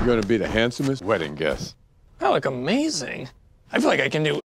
You're gonna be the handsomest wedding guest. I look amazing. I feel like I can do